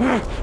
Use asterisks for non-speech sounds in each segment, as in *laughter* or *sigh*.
Huh? *gasps* *gasps*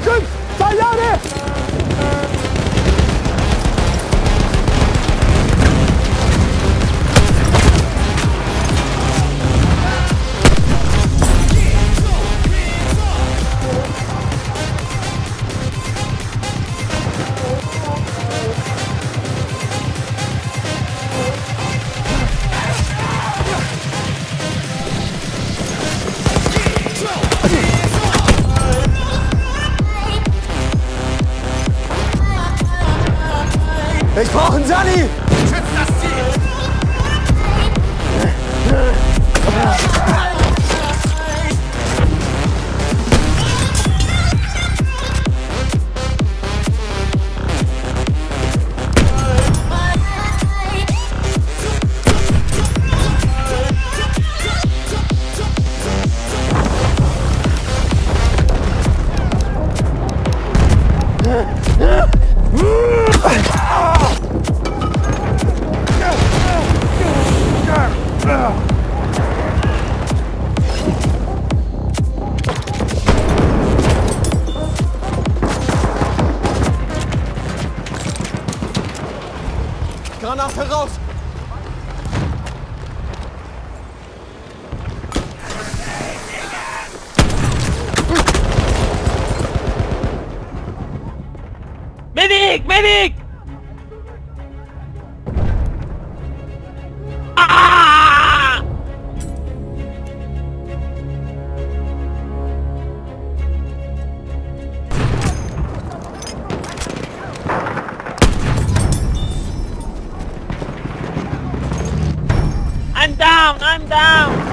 Jonathan! Ich brauche einen Sani! Granate raus! Medic! Medic! Down! I'm down!